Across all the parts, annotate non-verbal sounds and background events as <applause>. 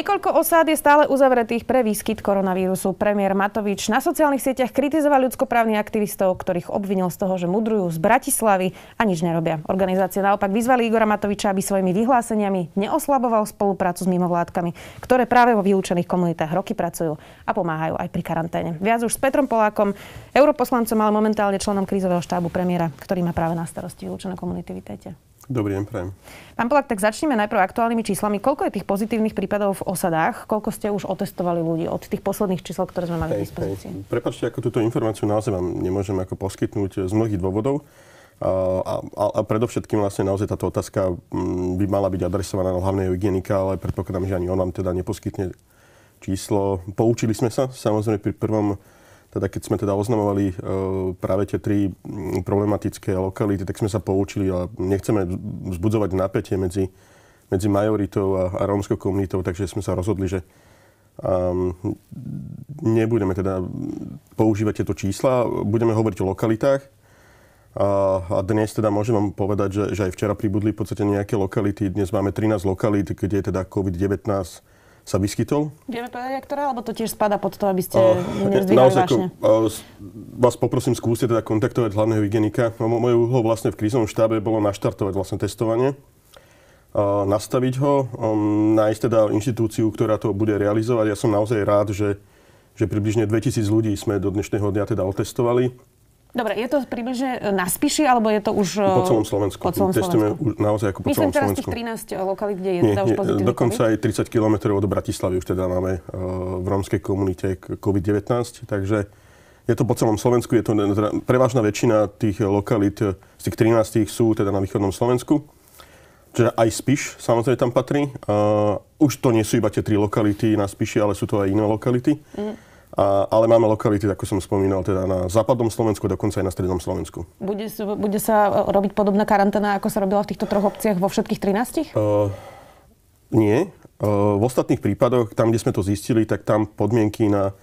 Niekoľko osád je stále uzavretých pre výskyt koronavírusu. Premiér Matovič na sociálnych sieťach kritizoval ľudskoprávnych aktivistov, ktorých obvinil z toho, že mudrujú z Bratislavy a nič nerobia. Organizácie naopak vyzvali Igora Matoviča, aby svojimi vyhláseniami neoslaboval spoluprácu s mimovládkami, ktoré práve vo vylúčených komunitách roky pracujú a pomáhajú aj pri karanténe. Viac už s Petrom Polákom, europoslancom, ale momentálne členom krízového štábu premiéra, ktorý má práve na starosti vylúčené komunity. Vítejte. Dobrý deň, prajem. Pán Polak, tak začneme najprv aktuálnymi číslami. Koľko je tých pozitívnych prípadov v osadách? Koľko ste už otestovali ľudí od tých posledných čísel, ktoré sme mali hej, k dispozícii? Hej. Prepačte, ako túto informáciu naozaj vám nemôžem ako poskytnúť z mnohých dôvodov. A, a, a predovšetkým vlastne naozaj táto otázka mm, by mala byť adresovaná na hlavného hygienika, ale predpokladám, že ani on vám teda neposkytne číslo. Poučili sme sa samozrejme pri prvom teda keď sme teda oznamovali uh, práve tie tri problematické lokality, tak sme sa poučili a nechceme vzbudzovať napätie medzi, medzi majoritou a, a rómskou komunitou, takže sme sa rozhodli, že um, nebudeme teda používať tieto čísla, budeme hovoriť o lokalitách. A, a dnes teda môžem vám povedať, že, že aj včera pribudli v podstate nejaké lokality. Dnes máme 13 lokalít, kde je teda COVID-19 sa vyskytol. Vieme povedať, ktorá, alebo to tiež spada pod to, aby ste uh, nezdvíhali vážne? Uh, vás poprosím, skúste teda kontaktovať hlavného hygienika. Moje úhlo vlastne v krízovom štábe bolo naštartovať vlastne testovanie, uh, nastaviť ho, um, nájsť teda inštitúciu, ktorá to bude realizovať. Ja som naozaj rád, že, že približne 2000 ľudí sme do dnešného dňa teda otestovali. Dobre, je to približne na Spiši, alebo je to už... Po celom Slovensku. Po celom Testujeme Slovensku. naozaj ako po Myslím celom teraz Slovensku. tých 13 lokalít, kde je nie, teda už pozitívny Dokonca COVID? aj 30 km od Bratislavy už teda máme uh, v rómskej komunite COVID-19, takže je to po celom Slovensku, je to teda prevažná väčšina tých lokalít z tých 13 sú teda na východnom Slovensku. Čiže aj Spiš samozrejme tam patrí. Uh, už to nie sú iba tie tri lokality na Spiši, ale sú to aj iné lokality. Mm. A, ale máme lokality, ako som spomínal, teda na západnom Slovensku, dokonca aj na strednom Slovensku. Bude, bude sa robiť podobná karanténa, ako sa robila v týchto troch obciach vo všetkých 13? Uh, nie. Uh, v ostatných prípadoch, tam, kde sme to zistili, tak tam podmienky na,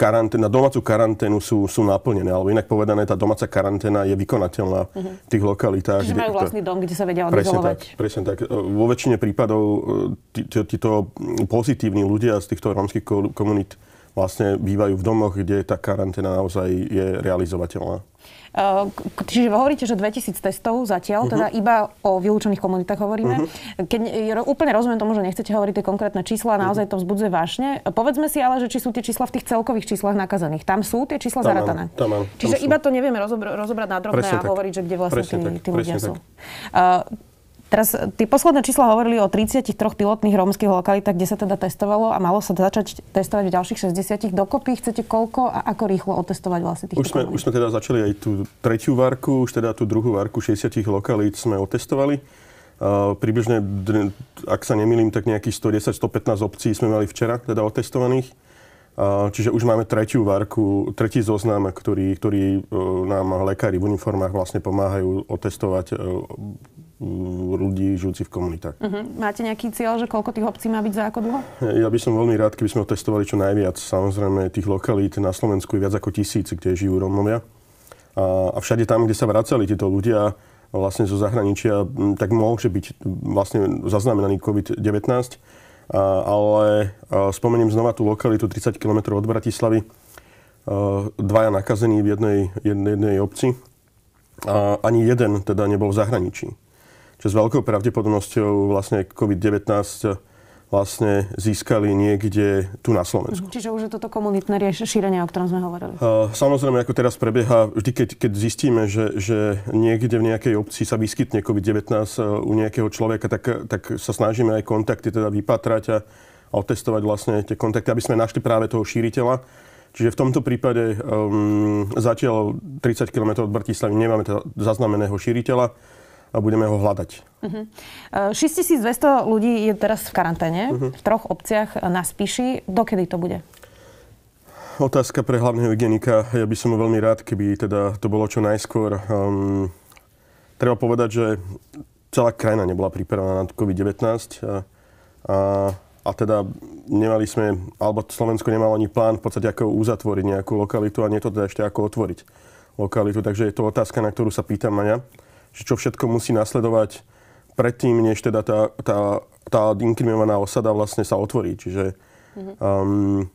karantén, na domácu karanténu sú, sú naplnené. Alebo inak povedané, tá domáca karanténa je vykonateľná uh-huh. v tých lokalitách. Čiže majú vlastný dom, kde sa vedia presne odizolovať. Tak, presne tak. Vo väčšine prípadov títo pozitívni ľudia z týchto rómskych komunít vlastne bývajú v domoch, kde tá karanténa naozaj je realizovateľná. Čiže hovoríte, že 2000 testov zatiaľ, uh-huh. teda iba o vylúčených komunitách hovoríme. Uh-huh. Keď úplne rozumiem tomu, že nechcete hovoriť tie konkrétne čísla, uh-huh. naozaj to vzbudzuje vážne. Povedzme si ale, že či sú tie čísla v tých celkových číslach nakazených. Tam sú tie čísla tam zaratané. Tam, tam, Čiže tam iba to nevieme rozobr- rozobrať na drobné a tak. hovoriť, že kde vlastne tí, tí ľudia sú. Uh, Teraz tie posledné čísla hovorili o 33 pilotných rómskych lokalitách, kde sa teda testovalo a malo sa začať testovať v ďalších 60. Dokopy chcete koľko a ako rýchlo otestovať vlastne týchto už sme, už sme teda začali aj tú tretiu varku, už teda tú druhú varku 60 lokalít sme otestovali. Uh, približne, ak sa nemýlim, tak nejakých 110-115 obcí sme mali včera teda otestovaných. Uh, čiže už máme tretiu varku, tretí zoznam, ktorý, ktorý uh, nám lekári v uniformách vlastne pomáhajú otestovať uh, ľudí žijúcich v komunitách. Uh-huh. Máte nejaký cieľ, že koľko tých obcí má byť za ako dlho? Ja by som veľmi rád, keby sme otestovali čo najviac. Samozrejme, tých lokalít na Slovensku je viac ako tisíc, kde žijú Rómovia. A, a všade tam, kde sa vracali títo ľudia vlastne zo zahraničia, tak môže byť vlastne zaznamenaný COVID-19. A, ale a spomeniem znova tú lokalitu 30 km od Bratislavy. A, dvaja nakazení v jednej, jednej, jednej obci. A ani jeden teda nebol v zahraničí že s veľkou pravdepodobnosťou vlastne COVID-19 vlastne získali niekde tu na Slovensku. Čiže už je toto komunitné rieš- šírenie, o ktorom sme hovorili. Uh, samozrejme, ako teraz prebieha, vždy keď, keď zistíme, že, že niekde v nejakej obci sa vyskytne COVID-19 u nejakého človeka, tak, tak sa snažíme aj kontakty teda vypatrať a, a otestovať vlastne tie kontakty, aby sme našli práve toho šíriteľa. Čiže v tomto prípade um, zatiaľ 30 km od Bratislavy nemáme teda zaznameného šíriteľa a budeme ho hľadať. Uh-huh. 6200 ľudí je teraz v karanténe uh-huh. v troch obciach na Spiši. Dokedy to bude? Otázka pre hlavného hygienika. Ja by som veľmi rád, keby teda to bolo čo najskôr. Um, treba povedať, že celá krajina nebola pripravená na COVID-19 a, a, a teda nemali sme, alebo Slovensko nemalo ani plán v podstate ako uzatvoriť nejakú lokalitu a nie to teda ešte ako otvoriť lokalitu. Takže je to otázka, na ktorú sa pýtam aj ja že čo všetko musí nasledovať predtým, než teda tá, tá, tá inkriminovaná osada vlastne sa otvorí. Čiže um,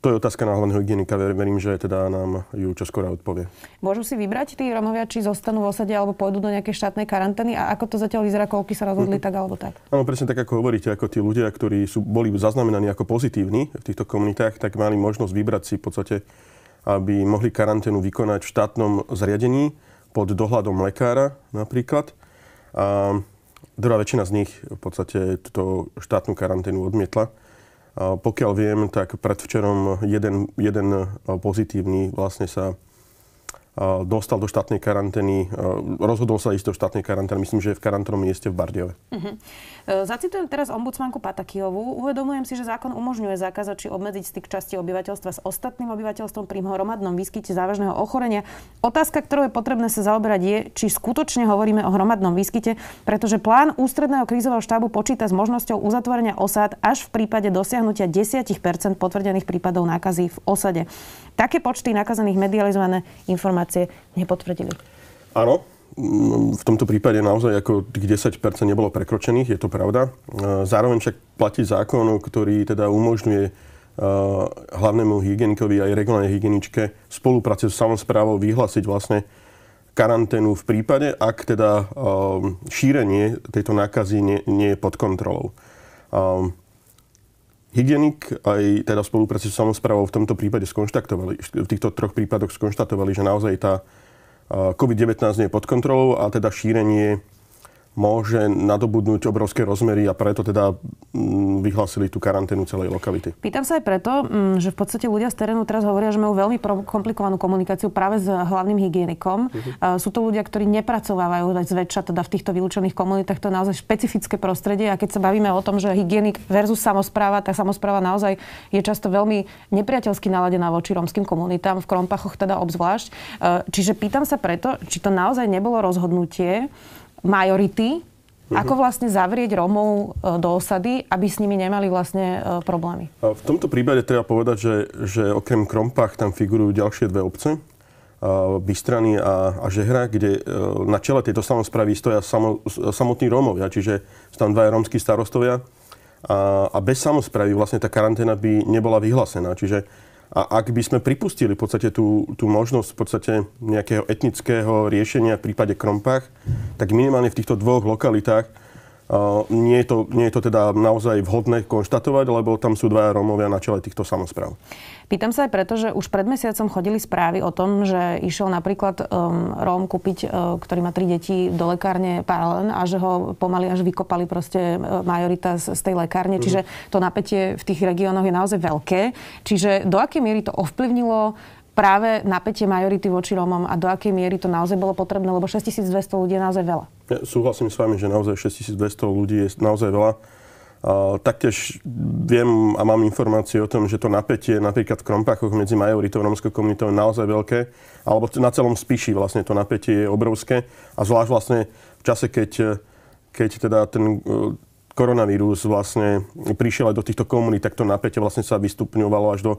to je otázka na hlavného hygienika. Verím, že teda nám ju čoskoro odpovie. Môžu si vybrať tí Romovia, či zostanú v osade alebo pôjdu do nejakej štátnej karantény? A ako to zatiaľ vyzerá, koľky sa rozhodli mm-hmm. tak alebo tak? Áno, presne tak, ako hovoríte, ako tí ľudia, ktorí sú, boli zaznamenaní ako pozitívni v týchto komunitách, tak mali možnosť vybrať si v podstate, aby mohli karanténu vykonať v štátnom zriadení pod dohľadom lekára napríklad. A druhá väčšina z nich v podstate túto štátnu karanténu odmietla. Pokiaľ viem, tak predvčerom jeden, jeden pozitívny vlastne sa dostal do štátnej karantény, rozhodol sa ísť do štátnej karantény, myslím, že je v karanténnom mieste v Bardiove. Uh-huh. Zacitujem teraz ombudsmanku Patakijovú. Uvedomujem si, že zákon umožňuje zakázať či obmedziť styk časti obyvateľstva s ostatným obyvateľstvom pri hromadnom výskyte závažného ochorenia. Otázka, ktorú je potrebné sa zaoberať, je, či skutočne hovoríme o hromadnom výskyte, pretože plán ústredného krízového štábu počíta s možnosťou uzatvorenia osád až v prípade dosiahnutia 10 potvrdených prípadov nákazy v osade. Také počty nakazených medializované informácie nepotvrdili. Áno, v tomto prípade naozaj ako tých 10% nebolo prekročených, je to pravda. Zároveň však platí zákon, ktorý teda umožňuje hlavnému hygienikovi aj regionálnej hygieničke v spolupráci s samozprávou vyhlásiť vlastne karanténu v prípade, ak teda šírenie tejto nákazy nie, nie je pod kontrolou. Hygienik aj teda v spolupráci s samozprávou v tomto prípade skonštatovali, v týchto troch prípadoch skonštatovali, že naozaj tá COVID-19 nie je pod kontrolou a teda šírenie môže nadobudnúť obrovské rozmery a preto teda mm, vyhlásili tú karanténu celej lokality. Pýtam sa aj preto, mm, že v podstate ľudia z terénu teraz hovoria, že majú veľmi komplikovanú komunikáciu práve s hlavným hygienikom. Uh-huh. Sú to ľudia, ktorí nepracovávajú zväčša teda v týchto vylúčených komunitách. To je naozaj špecifické prostredie a keď sa bavíme o tom, že hygienik versus samozpráva, tá samozpráva naozaj je často veľmi nepriateľsky naladená voči rómskym komunitám, v Krompachoch teda obzvlášť. E, čiže pýtam sa preto, či to naozaj nebolo rozhodnutie, majority, uh-huh. ako vlastne zavrieť Rómov e, do osady, aby s nimi nemali vlastne e, problémy. V tomto prípade treba povedať, že, že okrem Krompach tam figurujú ďalšie dve obce. E, Bystrany a, a Žehra, kde na čele tejto samozprávy stoja samo, samotní Rómovia, čiže sú tam dva rómsky starostovia a, a bez samozprávy vlastne tá karanténa by nebola vyhlásená. Čiže a ak by sme pripustili v podstate tú, tú možnosť v podstate nejakého etnického riešenia v prípade Krompách, tak minimálne v týchto dvoch lokalitách nie, je to, nie je to teda naozaj vhodné konštatovať, lebo tam sú dvaja Rómovia na čele týchto samozpráv. Pýtam sa aj preto, že už pred mesiacom chodili správy o tom, že išiel napríklad um, Róm kúpiť, uh, ktorý má tri deti, do lekárne paralen a že ho pomaly až vykopali proste uh, majorita z, z tej lekárne. Mm. Čiže to napätie v tých regiónoch je naozaj veľké. Čiže do akej miery to ovplyvnilo práve napätie majority voči Rómom a do akej miery to naozaj bolo potrebné, lebo 6200 ľudí je naozaj veľa. Ja súhlasím s vami, že naozaj 6200 ľudí je naozaj veľa. Taktiež viem a mám informácie o tom, že to napätie napríklad v Krompachoch medzi majoritou a rómskou komunitou je naozaj veľké, alebo na celom spíši vlastne to napätie je obrovské a zvlášť vlastne v čase, keď, keď teda ten e, koronavírus vlastne prišiel aj do týchto komunít, tak to napätie vlastne sa vystupňovalo až do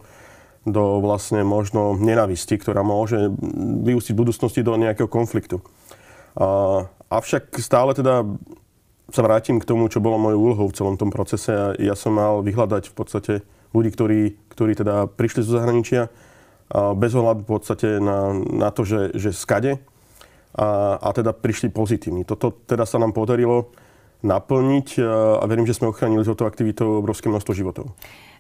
do vlastne možno nenavisti, ktorá môže vyústiť v budúcnosti do nejakého konfliktu. A, avšak stále teda sa vrátim k tomu, čo bolo mojou úlohou v celom tom procese. Ja som mal vyhľadať v podstate ľudí, ktorí, ktorí teda prišli zo zahraničia bez ohľadu v podstate na, na to, že, že skade a, a teda prišli pozitívni. Toto teda sa nám podarilo naplniť a verím, že sme ochránili touto aktivitou obrovské množstvo životov.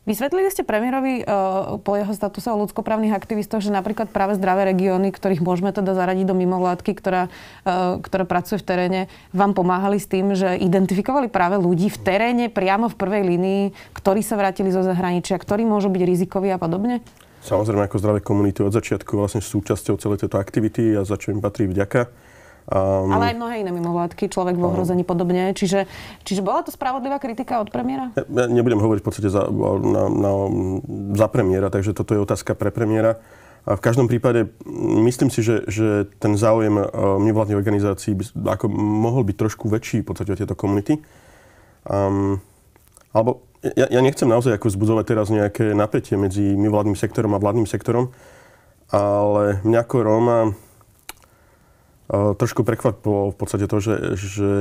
Vysvetlili ste premiérovi uh, po jeho statuse o ľudskoprávnych aktivistoch, že napríklad práve zdravé regióny, ktorých môžeme teda zaradiť do mimovládky, ktorá, uh, ktorá pracuje v teréne, vám pomáhali s tým, že identifikovali práve ľudí v teréne, priamo v prvej línii, ktorí sa vrátili zo zahraničia, ktorí môžu byť rizikoví a podobne? Samozrejme, ako zdravé komunity od začiatku vlastne súčasťou celej tejto aktivity a za čo im patrí vďaka. Um, Ale aj mnohé iné mimovládky, človek v ohrození podobne. Čiže, čiže bola to spravodlivá kritika od premiéra? Ja, ja nebudem hovoriť v podstate za, na, na, za premiéra, takže toto je otázka pre premiéra. A v každom prípade myslím si, že, že ten záujem mimovládnych organizácií by ako mohol byť trošku väčší v podstate o tieto komunity. Um, alebo ja, ja nechcem naozaj ako vzbudzovať teraz nejaké napätie medzi mimovládnym sektorom a vládnym sektorom, ale mňa ako Róma trošku prekvapilo v podstate to, že, že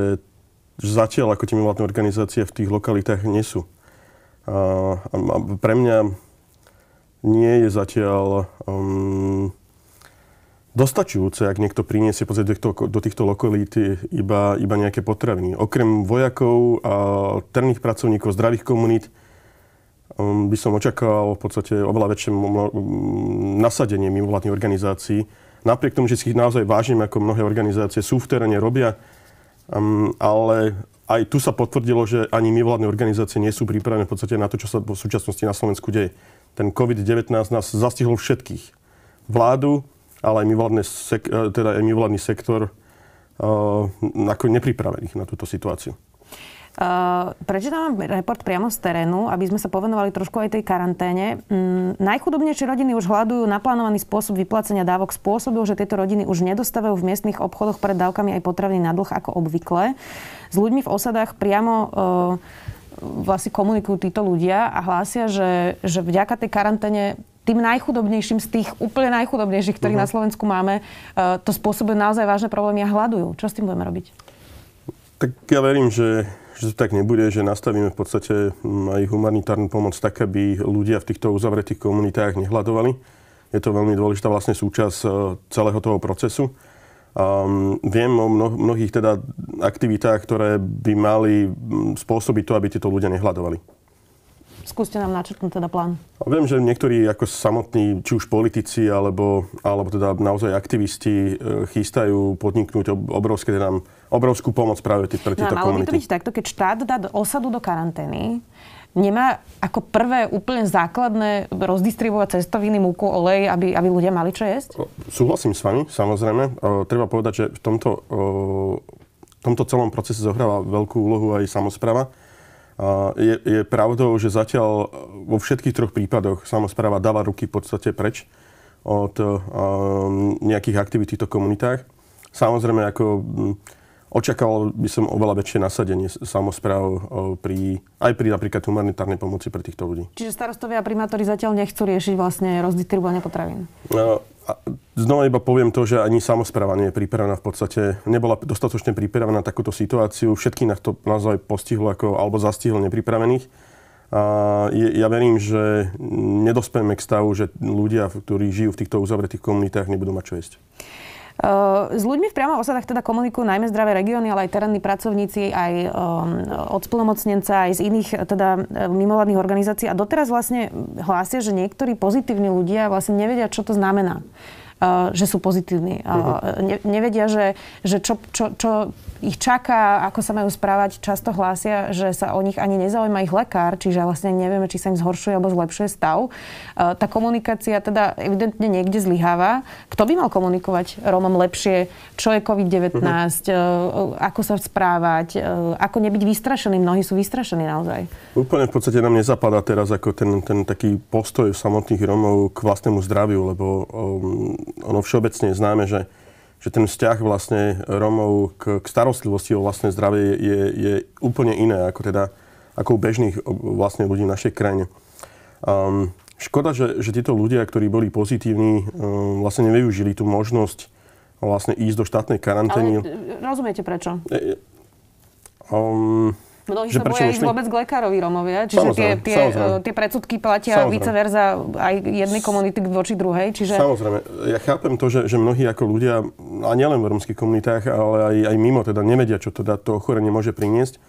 zatiaľ ako tie mimovládne organizácie v tých lokalitách nie sú. A, a pre mňa nie je zatiaľ um, dostačujúce, ak niekto priniesie do týchto, do týchto lokalít iba, iba nejaké potraviny. Okrem vojakov a terných pracovníkov, zdravých komunít, um, by som očakával v podstate oveľa väčšie nasadenie mimovládnych organizácií. Napriek tomu, že si ich naozaj vážim, ako mnohé organizácie sú v teréne, robia, um, ale aj tu sa potvrdilo, že ani mimovládne organizácie nie sú pripravené v podstate na to, čo sa v súčasnosti na Slovensku deje. Ten COVID-19 nás zastihol všetkých. Vládu, ale aj sek- e, teda mimovládny sektor uh, ako nepripravených na túto situáciu. Uh, prečítam report priamo z terénu, aby sme sa povenovali trošku aj tej karanténe. Um, najchudobnejšie rodiny už hľadujú naplánovaný spôsob vyplácenia dávok spôsobil, že tieto rodiny už nedostávajú v miestnych obchodoch pred dávkami aj potraviny na dlh ako obvykle. S ľuďmi v osadách priamo uh, vlastne komunikujú títo ľudia a hlásia, že, že vďaka tej karanténe tým najchudobnejším z tých úplne najchudobnejších, ktorých uh-huh. na Slovensku máme, uh, to spôsobuje naozaj vážne problémy a hľadujú. Čo s tým budeme robiť? Tak ja verím, že, že to tak nebude, že nastavíme v podstate mm, aj humanitárnu pomoc tak, aby ľudia v týchto uzavretých komunitách nehľadovali. Je to veľmi dôležitá vlastne súčasť uh, celého toho procesu. Um, viem o mno, mnohých teda aktivitách, ktoré by mali mm, spôsobiť to, aby títo ľudia nehľadovali. Skúste nám načrtnúť teda plán. Viem, že niektorí ako samotní, či už politici, alebo, alebo teda naozaj aktivisti e, chystajú podniknúť obrovské, teda, obrovskú pomoc práve pre tieto no, komunity. Malo by to takto, keď štát dá osadu do karantény, nemá ako prvé úplne základné rozdistribuovať cestoviny, múku, olej, aby, aby ľudia mali čo jesť? Súhlasím s vami, samozrejme. O, treba povedať, že v tomto, o, v tomto celom procese zohráva veľkú úlohu aj samozpráva. Je, je pravdou, že zatiaľ vo všetkých troch prípadoch samozpráva dáva ruky v podstate preč od um, nejakých aktivít v týchto komunitách. Samozrejme, ako um, očakával by som oveľa väčšie nasadenie samozpráv pri, aj pri napríklad humanitárnej pomoci pre týchto ľudí. Čiže starostovia a primátori zatiaľ nechcú riešiť vlastne rozdistribuovanie potravín? No, znova iba poviem to, že ani samozpráva nie je pripravená v podstate, nebola dostatočne pripravená na takúto situáciu. Všetky nás to naozaj postihlo ako, alebo zastihlo nepripravených. A ja verím, že nedospieme k stavu, že ľudia, ktorí žijú v týchto uzavretých komunitách, nebudú mať čo jesť. S ľuďmi v priamo osadách teda komunikujú najmä zdravé regióny, ale aj terénni pracovníci, aj um, od splnomocnenca, aj z iných teda mimovládnych organizácií. A doteraz vlastne hlásia, že niektorí pozitívni ľudia vlastne nevedia, čo to znamená. Uh, že sú pozitívni. Uh, ne, nevedia, že, že čo, čo, čo ich čaká, ako sa majú správať. Často hlásia, že sa o nich ani nezaujíma ich lekár, čiže vlastne nevieme, či sa im zhoršuje alebo zlepšuje stav. Uh, tá komunikácia teda evidentne niekde zlyháva. Kto by mal komunikovať Rómom lepšie, čo je COVID-19, uh, ako sa správať, ako nebyť vystrašený. Mnohí sú vystrašení naozaj. Úplne v podstate nám nezapadá teraz ako ten, ten taký postoj samotných Rómov k vlastnému zdraviu, lebo um, ono všeobecne je známe, že, že ten vzťah vlastne Rómov k, k starostlivosti o vlastné zdravie je, je úplne iné ako teda ako u bežných vlastne ľudí v našej krajine. Um, škoda, že, že títo ľudia, ktorí boli pozitívni, um, vlastne nevyužili tú možnosť vlastne ísť do štátnej karantény. Ale rozumiete prečo? Um, Mnohí sa boja ísť vôbec k lekárovi Romovia, čiže tie, tie, tie predsudky platia samozrejme. vice verza aj jednej komunity voči druhej. Čiže... Samozrejme. Ja chápem to, že, že mnohí ako ľudia, a nielen v romských komunitách, ale aj, aj mimo, teda nevedia, čo teda to ochorenie môže priniesť.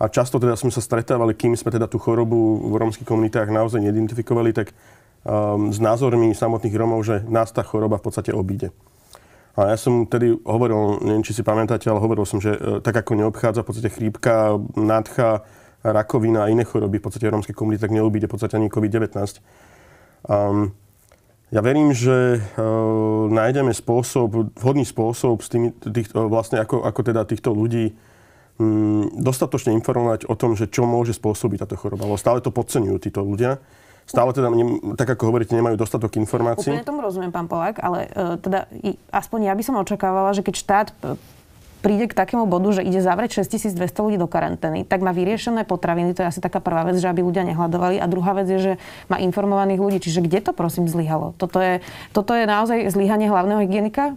A často teda sme sa stretávali, kým sme teda tú chorobu v romských komunitách naozaj neidentifikovali, tak um, s názormi samotných Romov, že nás tá choroba v podstate obíde. A ja som tedy hovoril, neviem, či si pamätáte, ale hovoril som, že e, tak ako neobchádza v podstate chrípka, nádcha, rakovina a iné choroby v podstate rómskej komunity, tak neobíde v podstate ani COVID-19. Um, ja verím, že uh, nájdeme spôsob, vhodný spôsob s tými, tých, vlastne ako, ako teda týchto ľudí um, dostatočne informovať o tom, že čo môže spôsobiť táto choroba. Lebo stále to podceňujú títo ľudia stále teda, tak ako hovoríte, nemajú dostatok informácií. Úplne tomu rozumiem, pán Polák, ale uh, teda i, aspoň ja by som očakávala, že keď štát e, príde k takému bodu, že ide zavrieť 6200 ľudí do karantény, tak má vyriešené potraviny, to je asi taká prvá vec, že aby ľudia nehľadovali. A druhá vec je, že má informovaných ľudí. Čiže kde to prosím zlyhalo? Toto je, toto je naozaj zlyhanie hlavného hygienika?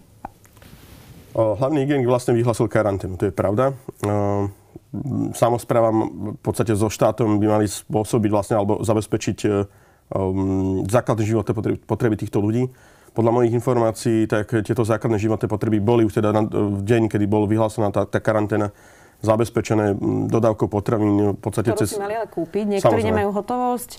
Hlavný hygienik vlastne vyhlasil karanténu, to je pravda. Samozprávam v podstate so štátom by mali spôsobiť vlastne alebo zabezpečiť um, základné životné potreby, týchto ľudí. Podľa mojich informácií, tak tieto základné životné potreby boli už teda v deň, kedy bol vyhlásená tá, tá karanténa, zabezpečené dodávkou potravín v podstate Ktorú cez... si mali ale kúpiť, niektorí Samozrejme. nemajú hotovosť.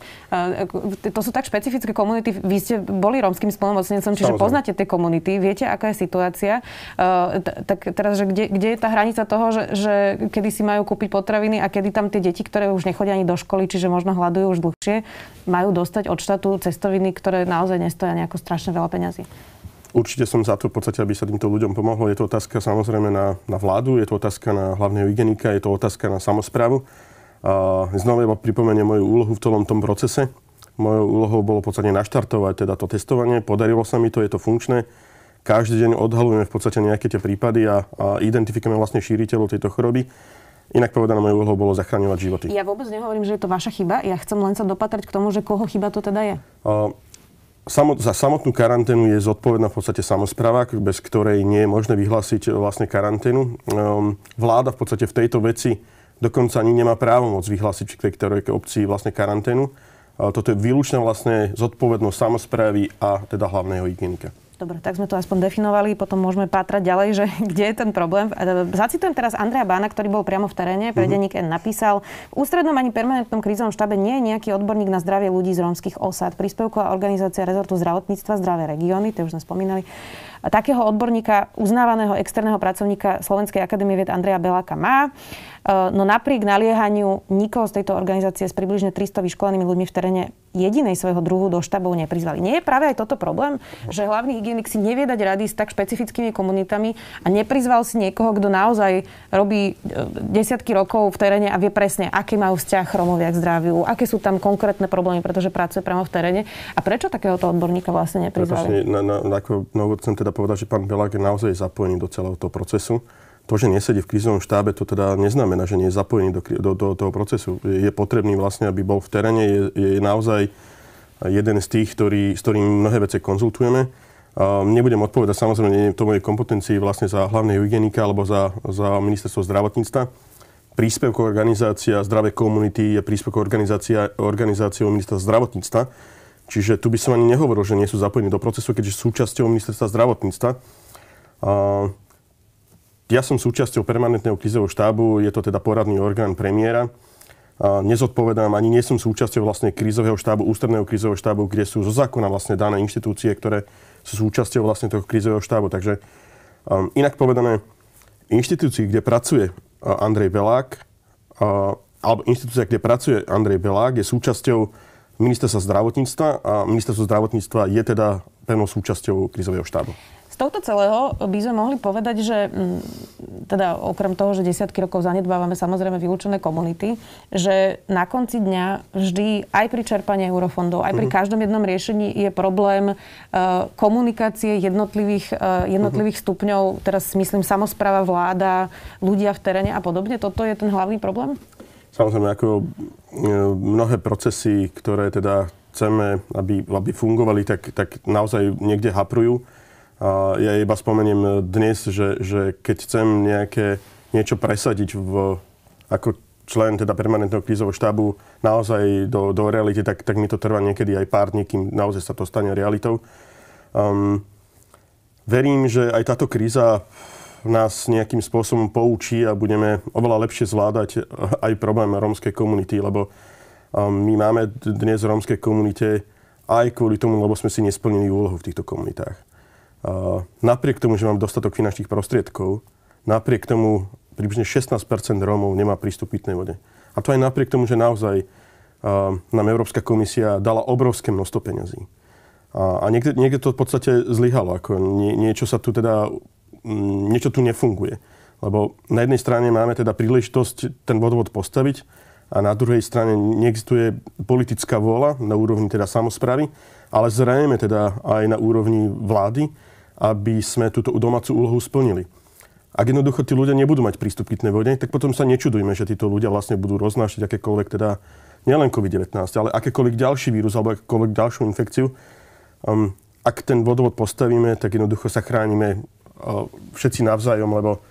To sú tak špecifické komunity. Vy ste boli rómskym spolnomocnencom, čiže Samozrejme. poznáte tie komunity, viete, aká je situácia. Tak teraz, že kde, kde je tá hranica toho, že, že kedy si majú kúpiť potraviny a kedy tam tie deti, ktoré už nechodia ani do školy, čiže možno hľadujú už dlhšie, majú dostať od štátu cestoviny, ktoré naozaj nestoja nejako strašne veľa peňazí. Určite som za to v podstate, aby sa týmto ľuďom pomohlo. Je to otázka samozrejme na, na vládu, je to otázka na hlavného hygienika, je to otázka na samozprávu. A znova iba pripomeniem moju úlohu v celom tom procese. Mojou úlohou bolo v podstate naštartovať teda to testovanie. Podarilo sa mi to, je to funkčné. Každý deň odhalujeme v podstate nejaké tie prípady a, a identifikujeme vlastne šíriteľov tejto choroby. Inak povedané, mojou úlohou bolo zachraňovať životy. Ja vôbec nehovorím, že je to vaša chyba. Ja chcem len sa dopatrať k tomu, že koho chyba to teda je. A, Samot, za samotnú karanténu je zodpovedná v podstate samozpráva, bez ktorej nie je možné vyhlásiť e, vlastne karanténu. Um, vláda v podstate v tejto veci dokonca ani nemá právo moc vyhlásiť v ktorej obci vlastne karanténu. Toto je výlučná vlastne zodpovednosť samozprávy a teda hlavného hygienika. Dobre, tak sme to aspoň definovali, potom môžeme pátrať ďalej, že <laughs> kde je ten problém. Zacitujem teraz Andrea Bána, ktorý bol priamo v teréne, pre denník N napísal, v ústrednom ani permanentnom krízovom štábe nie je nejaký odborník na zdravie ľudí z rómskych osad. Príspevková organizácia rezortu zdravotníctva Zdravé regióny, to už sme spomínali, takého odborníka, uznávaného externého pracovníka Slovenskej akadémie vied Andreja Beláka má. E, no napriek naliehaniu nikoho z tejto organizácie s približne 300 vyškolenými ľuďmi v teréne jedinej svojho druhu do štábov neprizvali. Nie je práve aj toto problém, že hlavný hygienik si nevie dať rady s tak špecifickými komunitami a neprizval si niekoho, kto naozaj robí e, desiatky rokov v teréne a vie presne, aký majú vzťah Romovia k zdraviu, aké sú tam konkrétne problémy, pretože pracuje priamo v teréne. A prečo takéhoto odborníka vlastne neprizvali? Na, na, na, ako, no, chcem teda povedať, že pán Belák je naozaj zapojený do celého toho procesu. To, že nesedí v krízovom štábe, to teda neznamená, že nie je zapojený do, do, do toho procesu. Je potrebný vlastne, aby bol v teréne, je, je naozaj jeden z tých, ktorý, s ktorým mnohé veci konzultujeme. Um, nebudem odpovedať, samozrejme, nie to mojej kompetencii vlastne za hlavného hygienika alebo za, za ministerstvo zdravotníctva. Príspevková organizácia Zdravé komunity je príspevková organizácia, organizáciou ministerstva zdravotníctva Čiže tu by som ani nehovoril, že nie sú zapojení do procesu, keďže sú súčasťou ministerstva zdravotníctva. A ja som súčasťou permanentného krizového štábu, je to teda poradný orgán premiéra. Nezodpovedám, ani nie som súčasťou vlastne krízového štábu, ústredného krízového štábu, kde sú zo zákona vlastne dané inštitúcie, ktoré sú súčasťou vlastne toho krízového štábu. Takže um, inak povedané, inštitúcii, kde pracuje Andrej Belák, uh, alebo inštitúcia, kde pracuje Andrej Belák, je súčasťou ministerstva zdravotníctva a ministerstvo zdravotníctva je teda pevnou súčasťou krizového štábu. Z tohto celého by sme mohli povedať, že mm, teda okrem toho, že desiatky rokov zanedbávame samozrejme vylúčené komunity, že na konci dňa vždy aj pri čerpaní eurofondov, aj pri mm-hmm. každom jednom riešení je problém uh, komunikácie jednotlivých, uh, jednotlivých mm-hmm. stupňov, teraz myslím samozpráva, vláda, ľudia v teréne a podobne. Toto je ten hlavný problém? Samozrejme, ako e, mnohé procesy, ktoré teda chceme, aby, aby fungovali, tak, tak naozaj niekde haprujú. Ja iba spomeniem dnes, že, že keď chcem nejaké, niečo presadiť v, ako člen teda permanentného krízového štábu naozaj do, do reality, tak, tak mi to trvá niekedy aj pár dní, kým naozaj sa to stane realitou. Um, verím, že aj táto kríza nás nejakým spôsobom poučí a budeme oveľa lepšie zvládať aj problém rómskej komunity, lebo um, my máme dnes v rómskej komunite aj kvôli tomu, lebo sme si nesplnili úlohu v týchto komunitách. Napriek tomu, že mám dostatok finančných prostriedkov, napriek tomu približne 16% Rómov nemá prístup pitnej vode. A to aj napriek tomu, že naozaj nám Európska komisia dala obrovské množstvo peňazí. A niekde, niekde to v podstate zlyhalo. Ako nie, niečo sa tu teda Mm, niečo tu nefunguje. Lebo na jednej strane máme teda príležitosť ten vodovod postaviť a na druhej strane neexistuje politická vôľa na úrovni teda samozpravy, ale zrejme teda aj na úrovni vlády, aby sme túto domácu úlohu splnili. Ak jednoducho tí ľudia nebudú mať prístup k pitnej vode, tak potom sa nečudujme, že títo ľudia vlastne budú roznášať akékoľvek teda nielen COVID-19, ale akékoľvek ďalší vírus alebo akékoľvek ďalšiu infekciu. Um, ak ten vodovod postavíme, tak jednoducho sa chránime všetci navzájom, lebo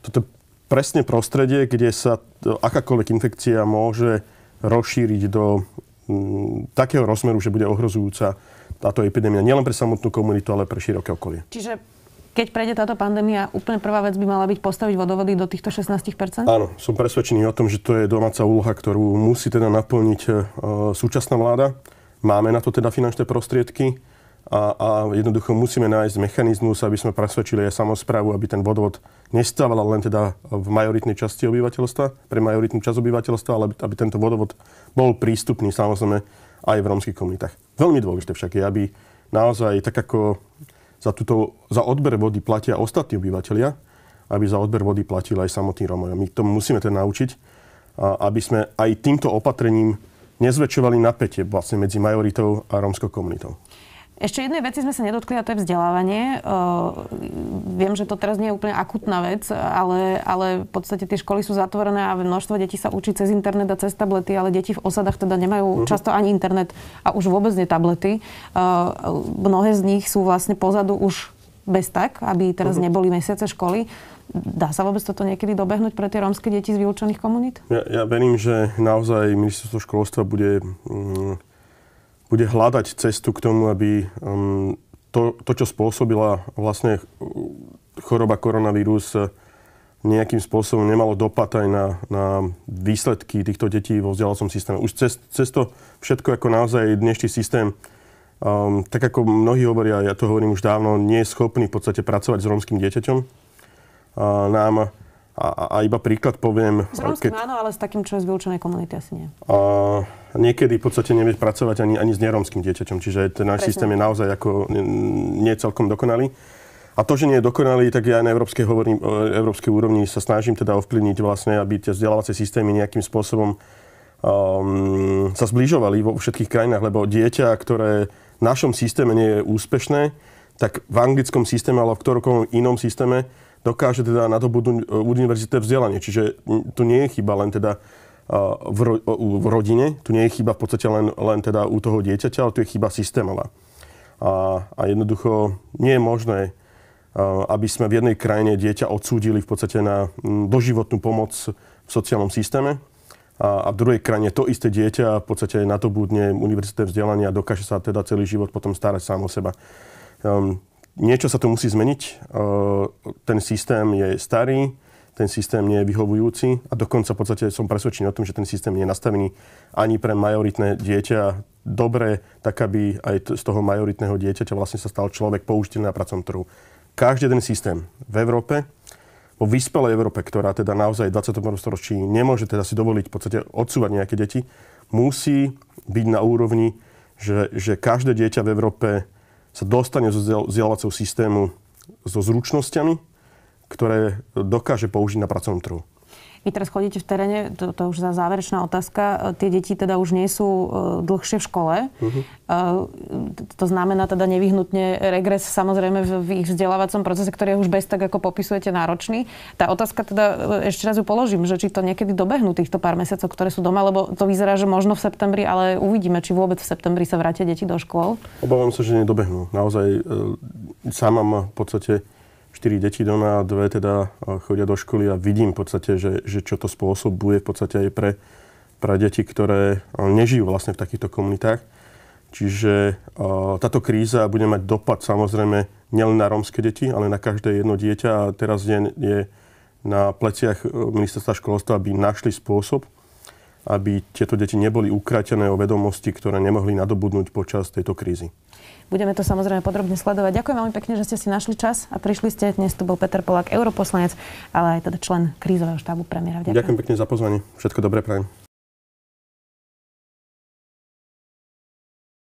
toto presne prostredie, kde sa akákoľvek infekcia môže rozšíriť do m, takého rozmeru, že bude ohrozujúca táto epidémia nielen pre samotnú komunitu, ale pre široké okolie. Čiže keď prejde táto pandémia, úplne prvá vec by mala byť postaviť vodovody do týchto 16% Áno, som presvedčený o tom, že to je domáca úloha, ktorú musí teda naplniť uh, súčasná vláda. Máme na to teda finančné prostriedky a, a jednoducho musíme nájsť mechanizmus, aby sme presvedčili aj samozprávu, aby ten vodovod nestával len teda v majoritnej časti obyvateľstva, pre majoritnú časť obyvateľstva, ale aby tento vodovod bol prístupný samozrejme aj v rómskych komunitách. Veľmi dôležité však je, aby naozaj tak ako za, túto, za odber vody platia ostatní obyvateľia, aby za odber vody platili aj samotní Rómovia. My to musíme teda naučiť, aby sme aj týmto opatrením nezväčšovali napätie vlastne medzi majoritou a rómskou komunitou. Ešte jednej veci sme sa nedotkli a to je vzdelávanie. Uh, viem, že to teraz nie je úplne akutná vec, ale, ale v podstate tie školy sú zatvorené a množstvo detí sa učí cez internet a cez tablety, ale deti v osadách teda nemajú uh-huh. často ani internet a už vôbec nie tablety. Uh, mnohé z nich sú vlastne pozadu už bez tak, aby teraz uh-huh. neboli mesiace školy. Dá sa vôbec toto niekedy dobehnúť pre tie rómske deti z vylúčených komunít? Ja, ja verím, že naozaj ministerstvo školstva bude um, bude hľadať cestu k tomu, aby um, to, to, čo spôsobila vlastne choroba koronavírus, nejakým spôsobom nemalo dopad aj na, na výsledky týchto detí vo vzdelávacom systéme. Už cez, cez to všetko ako naozaj dnešný systém, um, tak ako mnohí hovoria, ja to hovorím už dávno, nie je schopný v podstate pracovať s rómskym dieťaťom. Uh, nám a, a iba príklad poviem. S romským keď, áno, ale s takým, čo je z vylúčenej komunity asi nie. A, niekedy v podstate nevie pracovať ani, ani s neromským dieťaťom, čiže ten náš Presne. systém je naozaj ako nie celkom dokonalý. A to, že nie je dokonalý, tak ja aj na európskej, hovorím, európskej úrovni sa snažím teda ovplyvniť vlastne, aby tie vzdelávacie systémy nejakým spôsobom um, sa zbližovali vo všetkých krajinách, lebo dieťa, ktoré v našom systéme nie je úspešné, tak v anglickom systéme alebo v ktorom inom systéme dokáže teda nadobudnúť e, univerzité vzdelanie. Čiže tu nie je chyba len teda e, v, ro, v rodine, tu nie je chyba v podstate len, len teda u toho dieťaťa, ale tu je chyba systémová. A, a jednoducho nie je možné, e, aby sme v jednej krajine dieťa odsúdili v podstate na doživotnú pomoc v sociálnom systéme a, a v druhej krajine to isté dieťa v podstate nadobudne univerzité vzdelania a dokáže sa teda celý život potom starať sám o seba. Um, niečo sa to musí zmeniť. Ten systém je starý, ten systém nie je vyhovujúci a dokonca v podstate som presvedčený o tom, že ten systém nie je nastavený ani pre majoritné dieťa dobre, tak aby aj z toho majoritného dieťaťa vlastne sa stal človek použiteľný na pracovnom trhu. Každý ten systém v Európe, vo vyspelej Európe, ktorá teda naozaj v 21. storočí nemôže teda si dovoliť v podstate odsúvať nejaké deti, musí byť na úrovni, že, že každé dieťa v Európe sa dostane zo vzdelávacieho systému so zručnosťami, ktoré dokáže použiť na pracovnom trhu. Vy teraz chodíte v teréne, to, to už za záverečná otázka, tie deti teda už nie sú uh, dlhšie v škole. Uh-huh. Uh, to znamená teda nevyhnutne regres samozrejme v, ich vzdelávacom procese, ktorý je už bez tak, ako popisujete, náročný. Tá otázka teda, e, ešte raz ju položím, že či to niekedy dobehnú týchto pár mesiacov, ktoré sú doma, lebo to vyzerá, že možno v septembri, ale uvidíme, či vôbec v septembri sa vrátia deti do škôl. Obávam sa, že nedobehnú. Naozaj e, sám mám v podstate 4 deti doma a dve teda chodia do školy a vidím v podstate, že, že čo to spôsobuje v podstate aj pre, pre deti, ktoré nežijú vlastne v takýchto komunitách. Čiže táto kríza bude mať dopad samozrejme nielen na rómske deti, ale na každé jedno dieťa a teraz je, je na pleciach e, ministerstva školstva, aby našli spôsob, aby tieto deti neboli ukratené o vedomosti, ktoré nemohli nadobudnúť počas tejto krízy. Budeme to samozrejme podrobne sledovať. Ďakujem veľmi pekne, že ste si našli čas a prišli ste. Dnes tu bol Peter Polák, europoslanec, ale aj teda člen krízového štábu premiéra. Ďakujem. Ďakujem pekne za pozvanie. Všetko dobré prajem.